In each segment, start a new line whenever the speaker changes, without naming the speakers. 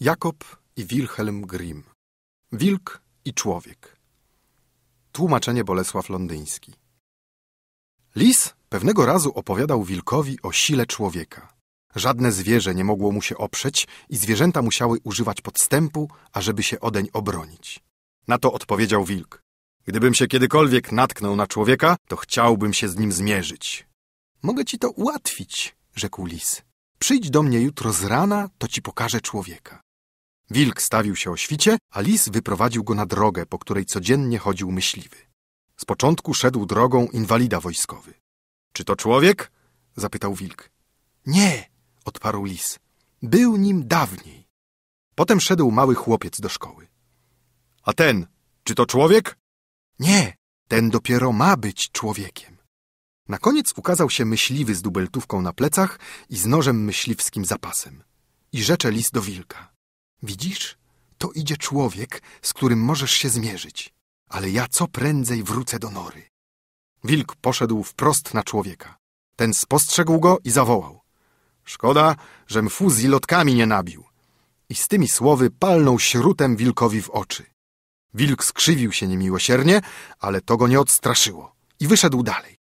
Jakob i Wilhelm Grimm. Wilk i człowiek. Tłumaczenie Bolesław Londyński. Lis pewnego razu opowiadał wilkowi o sile człowieka. Żadne zwierzę nie mogło mu się oprzeć i zwierzęta musiały używać podstępu, ażeby się odeń obronić. Na to odpowiedział wilk. Gdybym się kiedykolwiek natknął na człowieka, to chciałbym się z nim zmierzyć. Mogę ci to ułatwić, rzekł lis. Przyjdź do mnie jutro z rana, to ci pokażę człowieka. Wilk stawił się o świcie, a lis wyprowadził go na drogę, po której codziennie chodził myśliwy. Z początku szedł drogą inwalida wojskowy. Czy to człowiek? zapytał wilk. Nie, odparł lis. Był nim dawniej. Potem szedł mały chłopiec do szkoły. A ten, czy to człowiek? Nie, ten dopiero ma być człowiekiem. Na koniec ukazał się myśliwy z dubeltówką na plecach i z nożem myśliwskim zapasem. I rzecze lis do wilka. Widzisz, to idzie człowiek, z którym możesz się zmierzyć, ale ja co prędzej wrócę do nory. Wilk poszedł wprost na człowieka. Ten spostrzegł go i zawołał. Szkoda, żem fuzji lotkami nie nabił. I z tymi słowy palnął śrutem wilkowi w oczy. Wilk skrzywił się niemiłosiernie, ale to go nie odstraszyło i wyszedł dalej.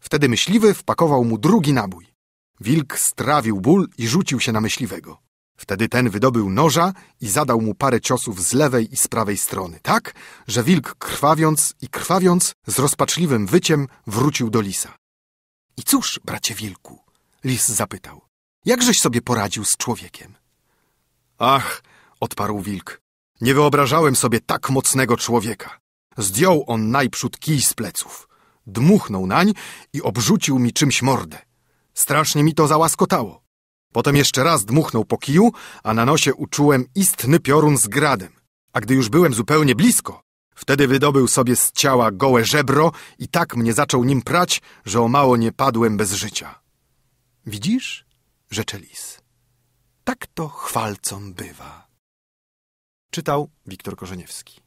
Wtedy myśliwy wpakował mu drugi nabój. Wilk strawił ból i rzucił się na myśliwego. Wtedy ten wydobył noża i zadał mu parę ciosów z lewej i z prawej strony, tak, że wilk krwawiąc i krwawiąc z rozpaczliwym wyciem wrócił do lisa. I cóż, bracie wilku? Lis zapytał. Jakżeś sobie poradził z człowiekiem? Ach, odparł wilk. Nie wyobrażałem sobie tak mocnego człowieka. Zdjął on najprzód kij z pleców. Dmuchnął nań i obrzucił mi czymś mordę. Strasznie mi to załaskotało. Potem jeszcze raz dmuchnął po kiju, a na nosie uczułem istny piorun z gradem. A gdy już byłem zupełnie blisko, wtedy wydobył sobie z ciała gołe żebro i tak mnie zaczął nim prać, że o mało nie padłem bez życia. Widzisz? rzecze lis. Tak to chwalcom bywa. Czytał Wiktor Korzeniewski.